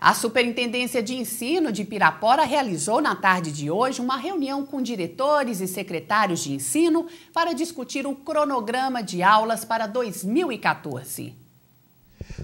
A Superintendência de Ensino de Pirapora realizou na tarde de hoje uma reunião com diretores e secretários de ensino para discutir o cronograma de aulas para 2014.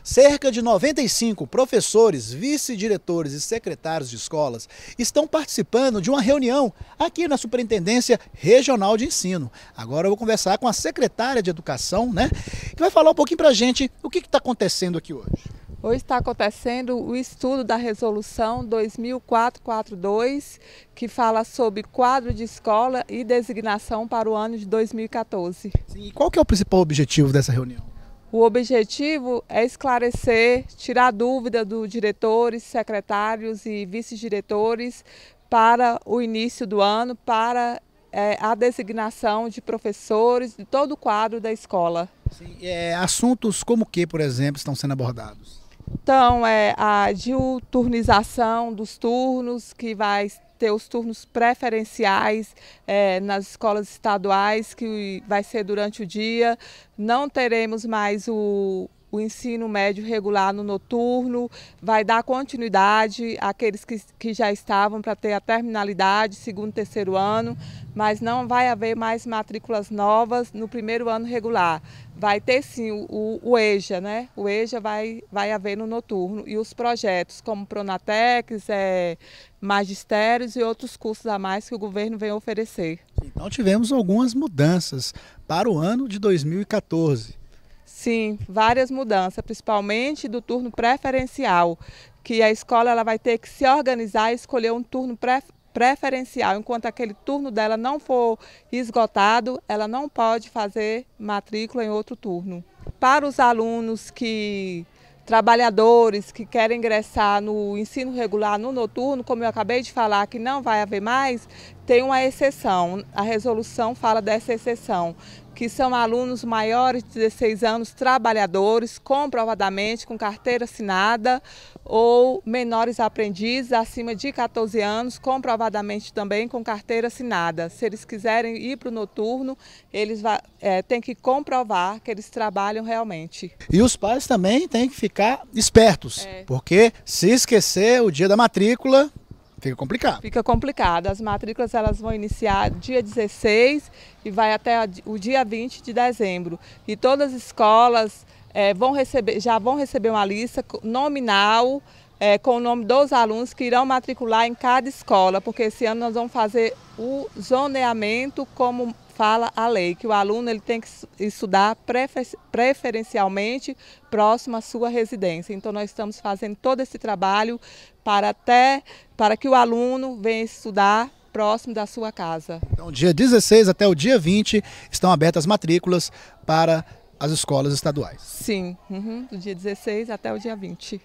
Cerca de 95 professores, vice-diretores e secretários de escolas estão participando de uma reunião aqui na Superintendência Regional de Ensino. Agora eu vou conversar com a secretária de Educação, né? Que vai falar um pouquinho para a gente o que está acontecendo aqui hoje. Hoje está acontecendo o estudo da resolução 2442, que fala sobre quadro de escola e designação para o ano de 2014. Sim, e qual que é o principal objetivo dessa reunião? O objetivo é esclarecer, tirar dúvida dos diretores, secretários e vice-diretores para o início do ano, para é, a designação de professores de todo o quadro da escola. Sim, é, assuntos como que, por exemplo, estão sendo abordados? Então, é a diuturnização dos turnos, que vai ter os turnos preferenciais é, nas escolas estaduais, que vai ser durante o dia. Não teremos mais o, o ensino médio regular no noturno, vai dar continuidade àqueles que, que já estavam para ter a terminalidade, segundo terceiro ano, mas não vai haver mais matrículas novas no primeiro ano regular. Vai ter sim o, o, EJA, né? O EJA vai, vai haver no noturno e os projetos como Pronatex, é, magistérios e outros cursos a mais que o governo vem oferecer. Então tivemos algumas mudanças para o ano de 2014. Sim, várias mudanças, principalmente do turno preferencial, que a escola ela vai ter que se organizar e escolher um turno pre preferencial. Enquanto aquele turno dela não for esgotado, ela não pode fazer matrícula em outro turno. Para os alunos que trabalhadores que querem ingressar no ensino regular no noturno, como eu acabei de falar, que não vai haver mais, tem uma exceção. A resolução fala dessa exceção, que são alunos maiores de 16 anos, trabalhadores, comprovadamente com carteira assinada, ou menores aprendizes acima de 14 anos, comprovadamente também com carteira assinada. Se eles quiserem ir para o noturno, eles é, têm que comprovar que eles trabalham realmente. E os pais também têm que ficar espertos, é. porque se esquecer o dia da matrícula, Fica complicado. Fica complicado. As matrículas elas vão iniciar dia 16 e vai até o dia 20 de dezembro. E todas as escolas é, vão receber, já vão receber uma lista nominal é, com o nome dos alunos que irão matricular em cada escola, porque esse ano nós vamos fazer o zoneamento como fala a lei, que o aluno ele tem que estudar prefer preferencialmente próximo à sua residência. Então nós estamos fazendo todo esse trabalho para até para que o aluno venha estudar próximo da sua casa. Então, dia 16 até o dia 20 estão abertas as matrículas para as escolas estaduais. Sim, uhum, do dia 16 até o dia 20.